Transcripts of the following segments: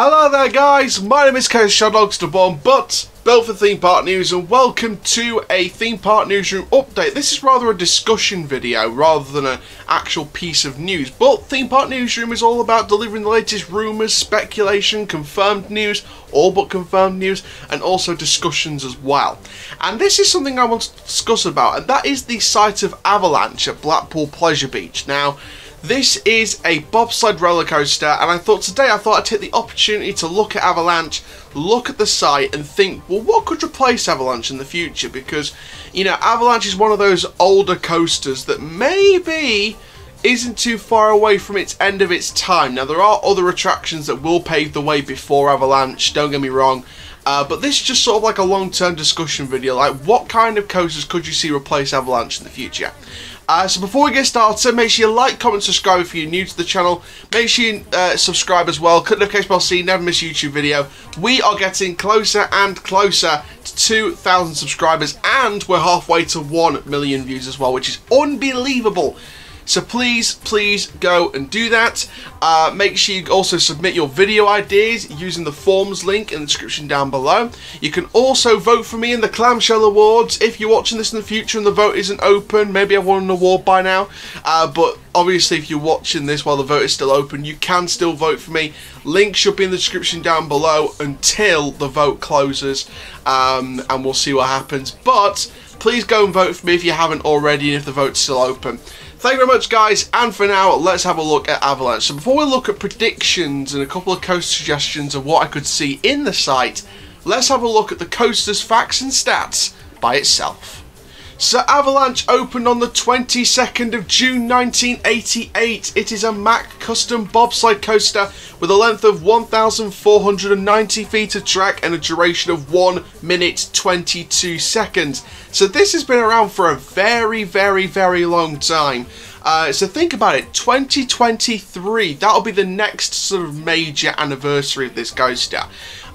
Hello there guys, my name is Ken Shadogsterborn, but built for Theme Park News and welcome to a Theme Park Newsroom update. This is rather a discussion video rather than an actual piece of news, but Theme Park Newsroom is all about delivering the latest rumours, speculation, confirmed news, all but confirmed news, and also discussions as well. And this is something I want to discuss about, and that is the site of Avalanche at Blackpool Pleasure Beach. Now, this is a bobsled roller coaster, and I thought today I thought I'd take the opportunity to look at Avalanche, look at the site, and think, well, what could replace Avalanche in the future? Because, you know, Avalanche is one of those older coasters that maybe isn't too far away from its end of its time. Now, there are other attractions that will pave the way before Avalanche, don't get me wrong. Uh, but this is just sort of like a long-term discussion video, like what kind of coasters could you see replace Avalanche in the future? Uh, so before we get started, make sure you like, comment, subscribe if you're new to the channel. Make sure you uh, subscribe as well. Click the notification bell so you never miss a YouTube video. We are getting closer and closer to 2,000 subscribers and we're halfway to 1 million views as well, which is unbelievable. So please, please go and do that. Uh, make sure you also submit your video ideas using the forms link in the description down below. You can also vote for me in the Clamshell Awards. If you're watching this in the future and the vote isn't open, maybe I've won an award by now. Uh, but obviously if you're watching this while the vote is still open, you can still vote for me. Link should be in the description down below until the vote closes. Um, and we'll see what happens. But please go and vote for me if you haven't already and if the vote's still open. Thank you very much guys and for now let's have a look at Avalanche. So before we look at predictions and a couple of coaster suggestions of what I could see in the site, let's have a look at the coaster's facts and stats by itself. So Avalanche opened on the 22nd of June 1988. It is a Mack custom bobsled coaster with a length of 1,490 feet of track and a duration of 1 minute 22 seconds. So this has been around for a very, very, very long time. Uh, so think about it, 2023, that'll be the next sort of major anniversary of this coaster.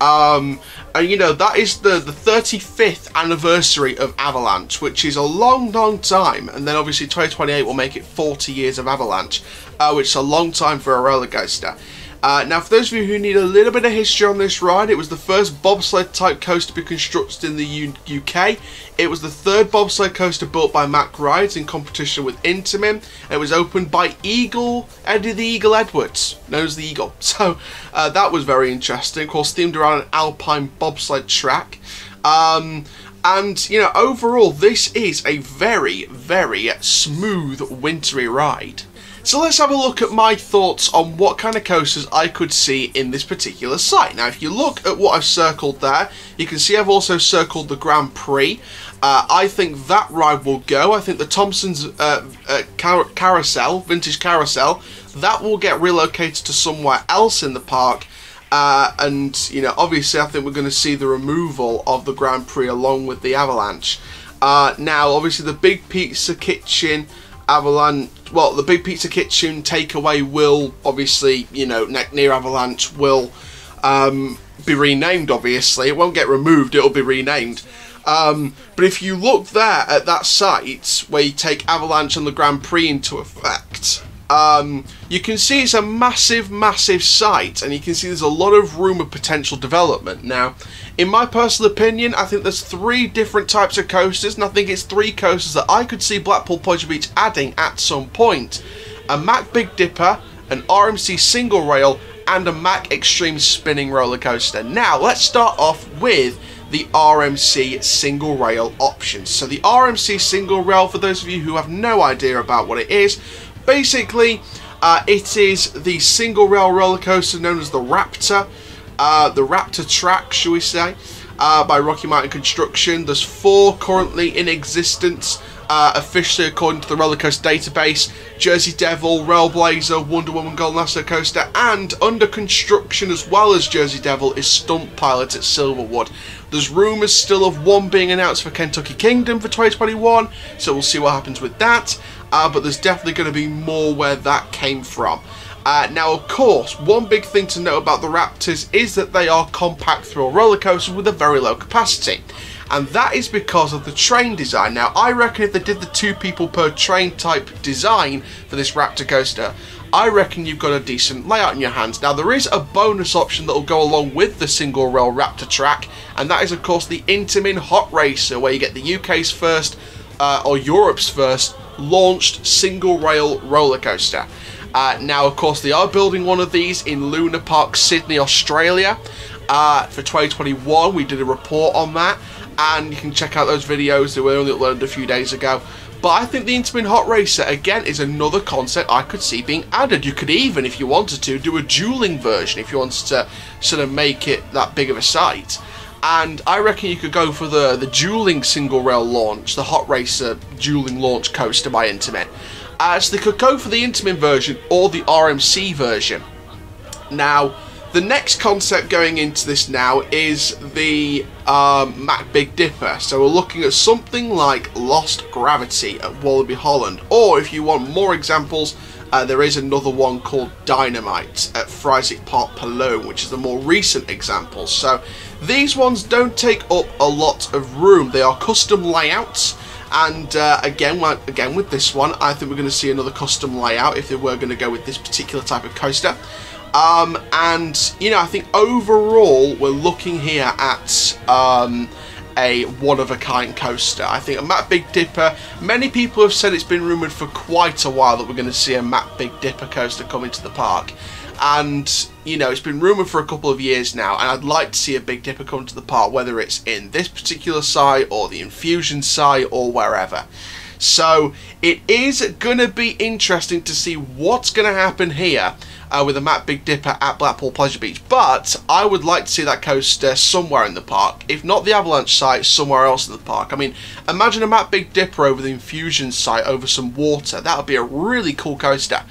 Um, and you know, that is the, the 35th anniversary of Avalanche, which is a long, long time. And then obviously 2028 will make it 40 years of Avalanche, uh, which is a long time for a roller coaster. Uh, now, for those of you who need a little bit of history on this ride, it was the first bobsled type coaster to be constructed in the U UK. It was the third bobsled coaster built by Mack Rides in competition with Intamin. It was opened by Eagle, Eddie the Eagle Edwards, known as the Eagle. So uh, that was very interesting. Of course, themed around an alpine bobsled track. Um, and, you know, overall, this is a very, very smooth wintry ride. So let's have a look at my thoughts on what kind of coasters I could see in this particular site. Now if you look at what I've circled there, you can see I've also circled the Grand Prix. Uh, I think that ride will go. I think the Thompson's uh, uh, car carousel, vintage carousel, that will get relocated to somewhere else in the park. Uh, and, you know, obviously I think we're going to see the removal of the Grand Prix along with the Avalanche. Uh, now, obviously the Big Pizza Kitchen Avalanche, well, the Big Pizza Kitchen takeaway will obviously, you know, neck near Avalanche will um, be renamed. Obviously, it won't get removed; it'll be renamed. Um, but if you look there at that site where you take Avalanche and the Grand Prix into effect, um, you can see it's a massive, massive site, and you can see there's a lot of room of potential development. Now, in my personal opinion, I think there's three different types of coasters, and I think it's three coasters that I could see Blackpool Pleasure Beach adding at some point. A Mack Big Dipper, an RMC single rail, and a Mack Extreme spinning roller coaster. Now, let's start off with the RMC single rail options. So the RMC single rail, for those of you who have no idea about what it is, Basically, uh, it is the single rail roller coaster known as the Raptor, uh, the Raptor track, shall we say, uh, by Rocky Mountain Construction. There's four currently in existence. Uh, officially according to the roller coaster database Jersey Devil, Railblazer, Wonder Woman Golden Lasso Coaster and under construction as well as Jersey Devil is Stunt Pilot at Silverwood. There's rumours still of one being announced for Kentucky Kingdom for 2021 so we'll see what happens with that uh, but there's definitely going to be more where that came from. Uh, now, of course, one big thing to know about the Raptors is that they are compact thrill roller coasters with a very low capacity. and that is because of the train design. Now, I reckon if they did the two people per train type design for this Raptor coaster, I reckon you've got a decent layout in your hands. Now, there is a bonus option that will go along with the single rail Raptor track, and that is, of course, the Intamin Hot Racer, where you get the UK's first, uh, or Europe's first, launched single rail roller coaster. Uh, now, of course, they are building one of these in Luna Park, Sydney, Australia. Uh, for 2021, we did a report on that, and you can check out those videos. They were only uploaded a few days ago. But I think the Intamin Hot Racer, again, is another concept I could see being added. You could even, if you wanted to, do a dueling version if you wanted to sort of make it that big of a site. And I reckon you could go for the, the dueling single rail launch, the Hot Racer dueling launch coaster by Intamin. So they could go for the Intamin version or the RMC version. Now, the next concept going into this now is the um, Mack Big Dipper. So we're looking at something like Lost Gravity at Walibi Holland. Or if you want more examples, uh, there is another one called Dynamite at Freizeitpark Plohn, which is the more recent example. So these ones don't take up a lot of room. They are custom layouts. And uh, again, again with this one, I think we're going to see another custom layout if they were going to go with this particular type of coaster. Um, and, you know, I think overall we're looking here at um, a one-of-a-kind coaster. I think a Mack Big Dipper, many people have said it's been rumoured for quite a while that we're going to see a Mack Big Dipper coaster coming to the park. And, you know, it's been rumoured for a couple of years now, and I'd like to see a Big Dipper come to the park, whether it's in this particular site, or the Infusion site, or wherever. So, it is going to be interesting to see what's going to happen here uh, with a Mack Big Dipper at Blackpool Pleasure Beach. But I would like to see that coaster somewhere in the park. If not the Avalanche site, somewhere else in the park. I mean, imagine a Mack Big Dipper over the Infusion site over some water. That would be a really cool coaster.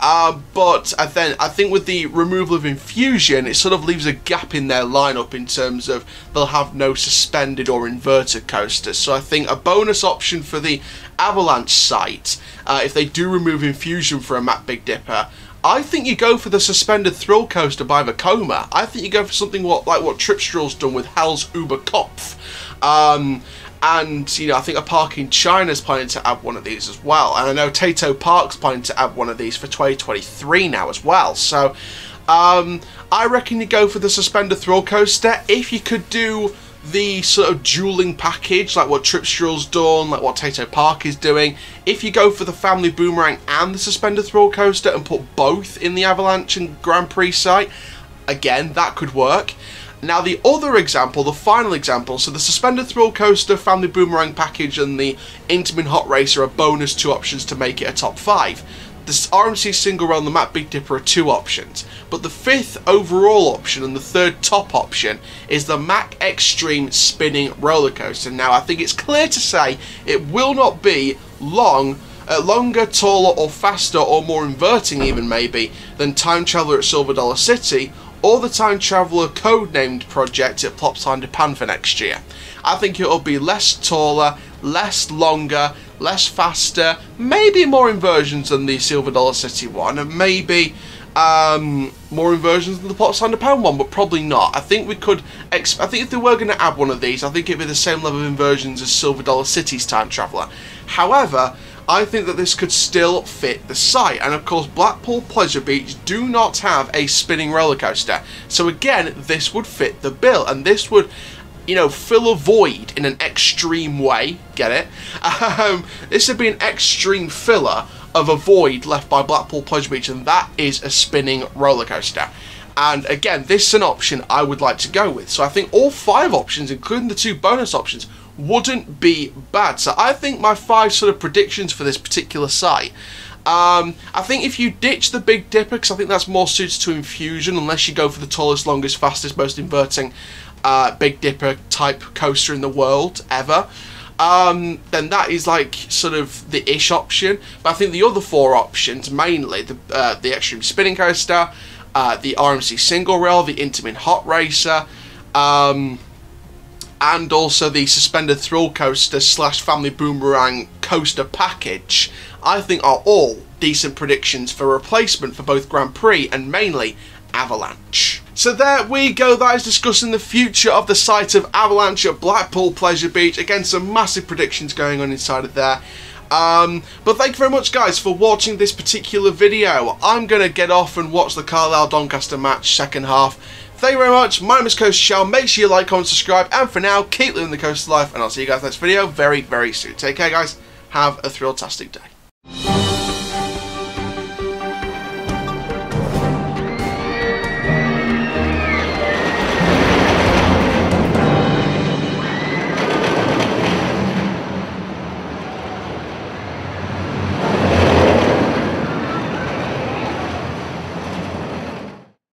Uh, but I then I think with the removal of Infusion, it sort of leaves a gap in their lineup in terms of they'll have no suspended or inverted coasters. So I think a bonus option for the Avalanche site, uh, if they do remove Infusion for a Mack Big Dipper, I think you go for the suspended thrill coaster by Vekoma. I think you go for something what like what Tripsdrill's done with Hals über Kopf. Um, and you know, I think a park in China is planning to add one of these as well. And I know Tayto Park's planning to add one of these for 2023 now as well. So um, I reckon you go for the suspended thrill coaster. If you could do the sort of dueling package, like what Tripsdrill's done, like what Tayto Park is doing, if you go for the Family Boomerang and the Suspended Thrill Coaster and put both in the Avalanche and Grand Prix site, again, that could work. Now the other example, the final example, so the Suspended Thrill Coaster, Family Boomerang package and the Intamin Hot Racer are bonus two options to make it a top 5. The RMC single rail the Mack Big Dipper are two options, but the fifth overall option and the third top option is the Mack Extreme Spinning Roller Coaster. Now, I think it's clear to say it will not be long, uh, longer, taller, or faster, or more inverting even maybe than Time Traveller at Silver Dollar City or the Time Traveller codenamed project at Plopsaland De Panne for next year. I think it'll be less taller, less longer, less faster, maybe more inversions than the Silver Dollar City one, and maybe um, more inversions than the Plopsaland De Panne one, but probably not. I think we could. I think if they were going to add one of these, I think it'd be the same level of inversions as Silver Dollar City's Time Traveller. However, I think that this could still fit the site. And of course, Blackpool Pleasure Beach do not have a spinning roller coaster. So again, this would fit the bill. And this would you know, fill a void in an extreme way. Get it? Um, this would be an extreme filler of a void left by Blackpool Pleasure Beach, and that is a spinning roller coaster. And again, this is an option I would like to go with. So I think all five options, including the two bonus options, wouldn't be bad. So I think my five sort of predictions for this particular site. Um, I think if you ditch the Big Dipper, because I think that's more suited to Infusion, unless you go for the tallest, longest, fastest, most inverting uh, Big Dipper type coaster in the world ever, um, then that is like sort of the ish option. But I think the other four options, mainly the uh, the Extreme Spinning Coaster, uh, the RMC Single Rail, the Intamin Hot Racer, um, and also the Suspended Thrill Coaster slash Family Boomerang Coaster Package, I think are all decent predictions for replacement for both Grand Prix and mainly Avalanche. So there we go, that is discussing the future of the site of Avalanche at Blackpool Pleasure Beach. Again, some massive predictions going on inside of there. Um, but thank you very much guys for watching this particular video. I'm going to get off and watch the Carlisle Doncaster match second half. Thank you very much. My name is Coaster Chall. Make sure you like, comment, subscribe. And for now, keep living the coast life. And I'll see you guys next video very, very soon. Take care guys. Have a thrill-tastic day.